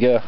go.